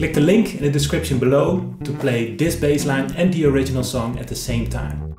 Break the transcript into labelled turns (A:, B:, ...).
A: Click the link in the description below to play this bass line and the original song at the same time.